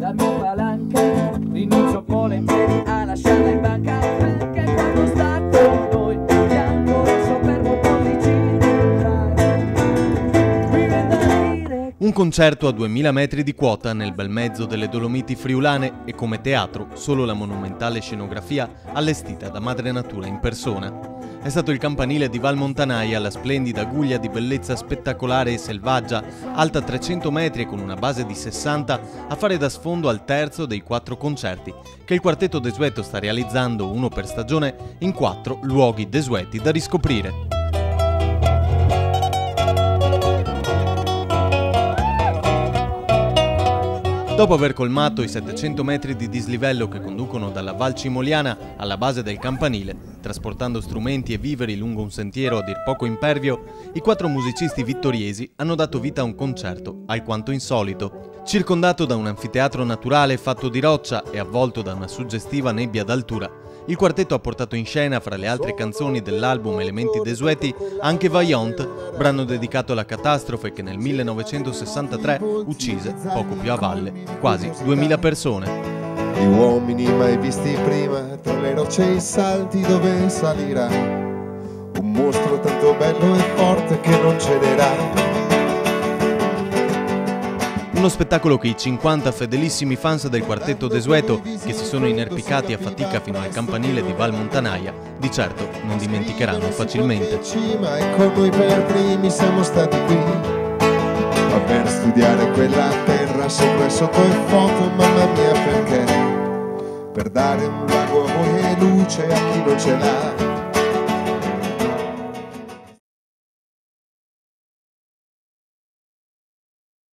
la mia palanca rinuncio volentieri a lasciarla in banca perché quando sta con noi bianco rosso per pollici Un concerto a 2000 metri di quota nel bel mezzo delle Dolomiti friulane e come teatro solo la monumentale scenografia allestita da Madre Natura in persona. È stato il campanile di Val Montanaia, la splendida guglia di bellezza spettacolare e selvaggia, alta 300 metri e con una base di 60, a fare da sfondo al terzo dei quattro concerti che il quartetto desueto sta realizzando uno per stagione in quattro luoghi desueti da riscoprire. Dopo aver colmato i 700 metri di dislivello che conducono dalla Val Cimoliana alla base del campanile, trasportando strumenti e viveri lungo un sentiero a dir poco impervio, i quattro musicisti vittoriesi hanno dato vita a un concerto alquanto insolito. Circondato da un anfiteatro naturale fatto di roccia e avvolto da una suggestiva nebbia d'altura, il quartetto ha portato in scena, fra le altre canzoni dell'album Elementi Desueti, anche Vaillant, brano dedicato alla catastrofe che nel 1963 uccise, poco più a valle, quasi 2000 persone. Gli uomini mai visti prima, tra le rocce e i salti dove salirà. Un mostro tanto bello e forte che non cederà. Uno spettacolo che i 50 fedelissimi fans del quartetto desueto, che si sono inerpicati a fatica fino al campanile di Val Montanaia, di certo non dimenticheranno facilmente. E con noi per primi siamo stati qui. Per studiare quella terra sopra e sotto e foto, mamma mia perché? Per dare un voi e luce a chi non ce l'ha.